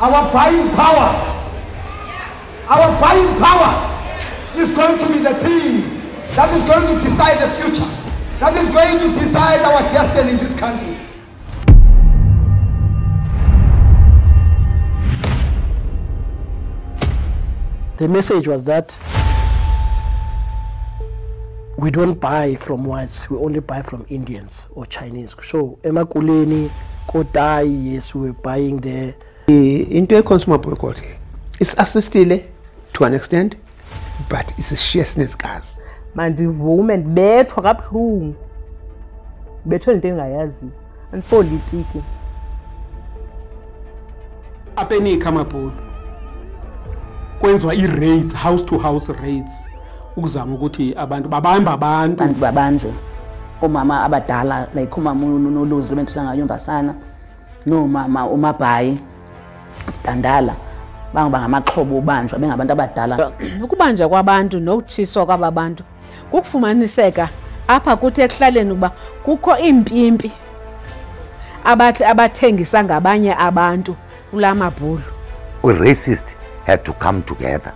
Our buying power, our buying power is going to be the thing that is going to decide the future, that is going to decide our destiny in this country. The message was that we don't buy from whites, we only buy from Indians or Chinese. So, emakuleni, Kodai, yes, we're buying there. Into ye-consumer boycott it's assistile to an extent but it's sheerness gas mandivume ndibethwa kabuhlungu. Ndibethwe nto endingayaziyo andipolitiki apha enikha amabhulu. Kwenziwa ii-raids house to house raids ukuzama ukuthi abantu babambe abantu. Abantu babanjwe omama abadala like umama unoluzi lobendithela ngayombasana nomama umabhayi sidandala bangoba ngamaxhobo obanjwa bengabantu abadala. Ukubanjwa kwabantu nokutshiswa kwaba bantu kukufumaniseka apha kuthi ekuhlaleni ukuba kukho iimpimpi abathi abathengisa ngabanye abantu kula mabhulu. Racist had to come together,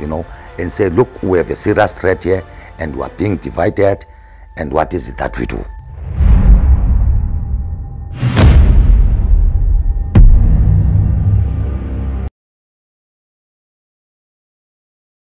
you know, and say, look, we have a serious threat here and we are being divided, and what is it that we do?